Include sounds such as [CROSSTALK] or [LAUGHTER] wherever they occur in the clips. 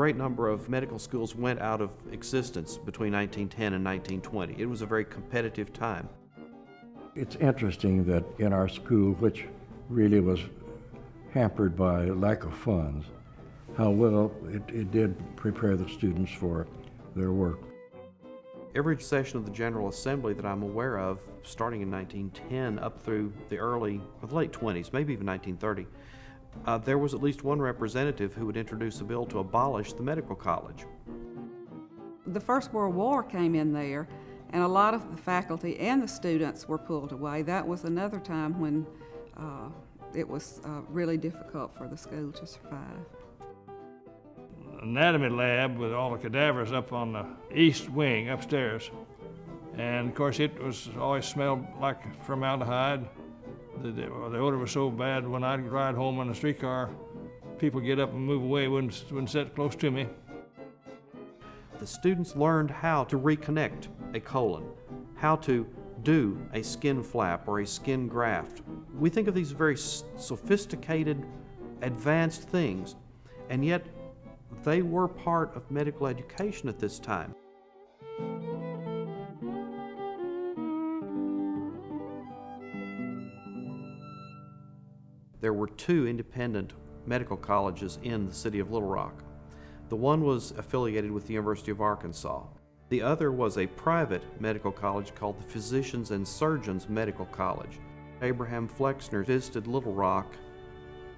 great number of medical schools went out of existence between 1910 and 1920. It was a very competitive time. It's interesting that in our school, which really was hampered by lack of funds, how well it, it did prepare the students for their work. Every session of the General Assembly that I'm aware of, starting in 1910 up through the early, or the late 20s, maybe even 1930, uh, there was at least one representative who would introduce a bill to abolish the medical college. The First World War came in there, and a lot of the faculty and the students were pulled away. That was another time when uh, it was uh, really difficult for the school to survive. Anatomy lab with all the cadavers up on the east wing upstairs. And of course, it was always smelled like formaldehyde. The, the, odor was so bad when I'd ride home on the streetcar, people get up and move away, wouldn't, wouldn't sit close to me. The students learned how to reconnect a colon, how to do a skin flap or a skin graft. We think of these very sophisticated, advanced things, and yet they were part of medical education at this time. There were two independent medical colleges in the city of Little Rock. The one was affiliated with the University of Arkansas. The other was a private medical college called the Physicians and Surgeons Medical College. Abraham Flexner visited Little Rock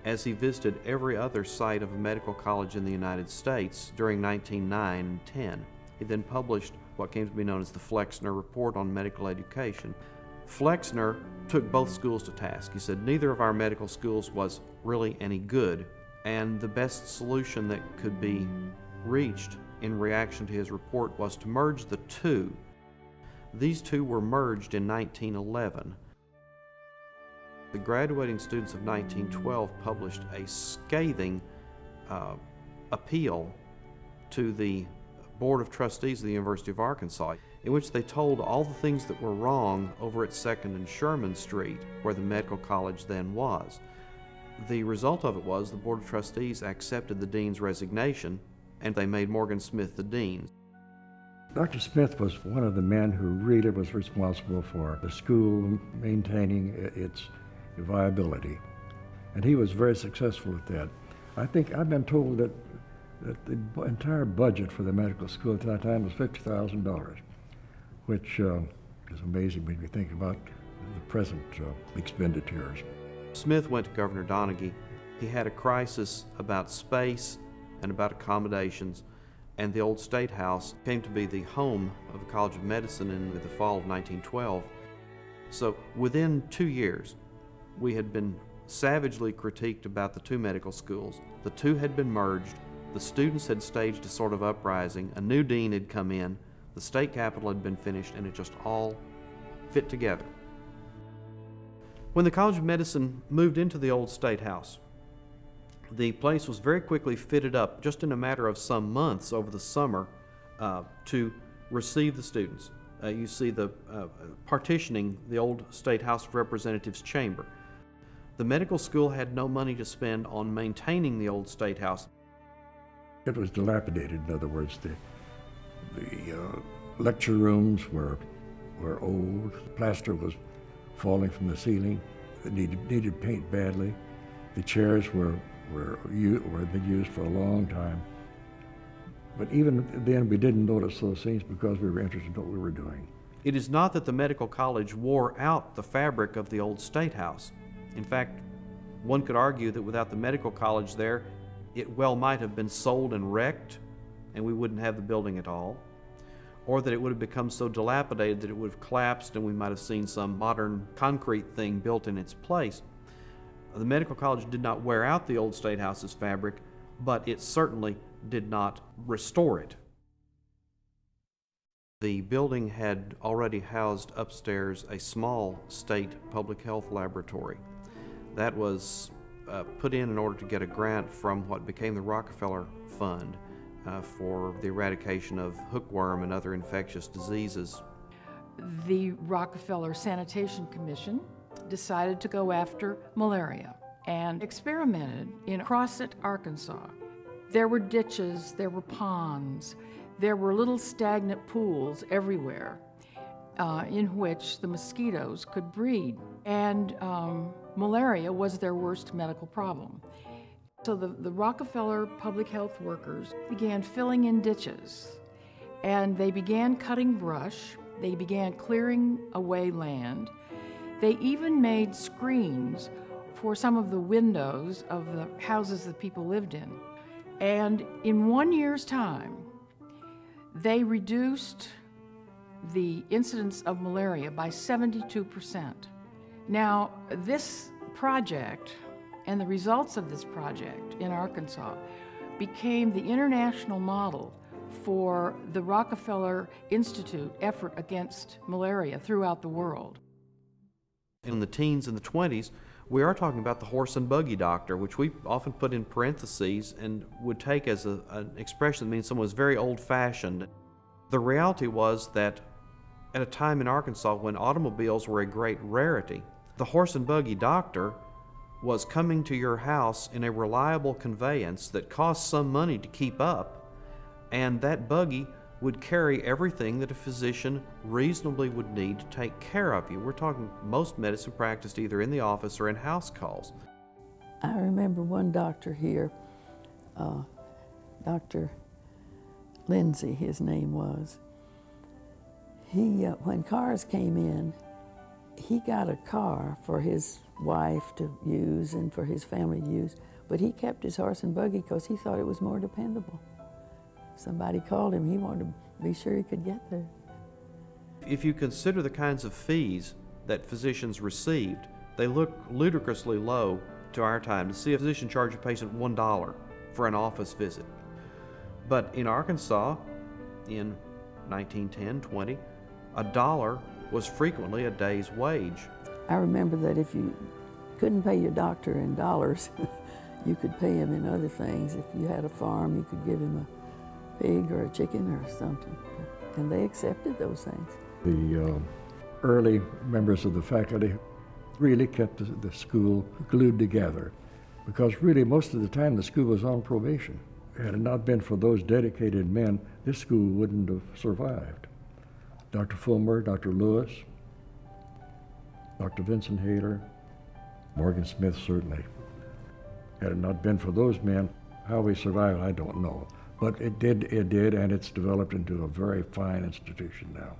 as he visited every other site of a medical college in the United States during 1909 and 10. He then published what came to be known as the Flexner Report on Medical Education. Flexner took both schools to task. He said neither of our medical schools was really any good, and the best solution that could be reached in reaction to his report was to merge the two. These two were merged in 1911. The graduating students of 1912 published a scathing uh, appeal to the Board of Trustees of the University of Arkansas, in which they told all the things that were wrong over at 2nd and Sherman Street, where the medical college then was. The result of it was the Board of Trustees accepted the dean's resignation and they made Morgan Smith the dean. Dr. Smith was one of the men who really was responsible for the school maintaining its viability. And he was very successful at that. I think I've been told that, that the entire budget for the medical school at that time was $50,000, which uh, is amazing when you think about the present uh, expenditures. Smith went to Governor Donaghey. He had a crisis about space and about accommodations, and the old State House came to be the home of the College of Medicine in the fall of 1912. So within two years, we had been savagely critiqued about the two medical schools. The two had been merged, the students had staged a sort of uprising, a new dean had come in, the state capitol had been finished, and it just all fit together. When the College of Medicine moved into the old State House, the place was very quickly fitted up, just in a matter of some months over the summer, uh, to receive the students. Uh, you see the uh, partitioning the old State House of Representatives chamber. The medical school had no money to spend on maintaining the old State House. It was dilapidated, in other words. The, the uh, lecture rooms were, were old. Plaster was falling from the ceiling. It needed, needed paint badly. The chairs were were, were been used for a long time. But even then, we didn't notice those things because we were interested in what we were doing. It is not that the medical college wore out the fabric of the old State House. In fact, one could argue that without the medical college there, it well might have been sold and wrecked, and we wouldn't have the building at all. Or that it would have become so dilapidated that it would have collapsed and we might have seen some modern concrete thing built in its place. The medical college did not wear out the old State House's fabric, but it certainly did not restore it. The building had already housed upstairs a small state public health laboratory. That was uh, put in in order to get a grant from what became the Rockefeller Fund uh, for the eradication of hookworm and other infectious diseases. The Rockefeller Sanitation Commission decided to go after malaria and experimented in Crossett, Arkansas. There were ditches, there were ponds, there were little stagnant pools everywhere uh, in which the mosquitoes could breed. And um, malaria was their worst medical problem. So the, the Rockefeller public health workers began filling in ditches and they began cutting brush, they began clearing away land. They even made screens for some of the windows of the houses that people lived in. And in one year's time, they reduced the incidence of malaria by 72%. Now, this project and the results of this project in Arkansas became the international model for the Rockefeller Institute effort against malaria throughout the world. In the teens and the 20s, we are talking about the horse and buggy doctor, which we often put in parentheses and would take as a, an expression that means someone was very old fashioned. The reality was that at a time in Arkansas when automobiles were a great rarity, the horse and buggy doctor was coming to your house in a reliable conveyance that cost some money to keep up, and that buggy would carry everything that a physician reasonably would need to take care of you. We're talking most medicine practiced either in the office or in house calls. I remember one doctor here, uh, Dr. Lindsay, his name was. He, uh, when cars came in, he got a car for his wife to use and for his family to use, but he kept his horse and buggy because he thought it was more dependable. Somebody called him, he wanted to be sure he could get there. If you consider the kinds of fees that physicians received, they look ludicrously low to our time. To see a physician charge a patient $1 for an office visit. But in Arkansas, in 1910 20, a dollar was frequently a day's wage. I remember that if you couldn't pay your doctor in dollars, [LAUGHS] you could pay him in other things. If you had a farm, you could give him a pig or a chicken or something. And they accepted those things. The uh, early members of the faculty really kept the, the school glued together because really most of the time the school was on probation. Had it not been for those dedicated men, this school wouldn't have survived. Dr. Fulmer, Dr. Lewis, Dr. Vincent Haler, Morgan Smith certainly. Had it not been for those men, how we survived, I don't know. But it did, it did, and it's developed into a very fine institution now.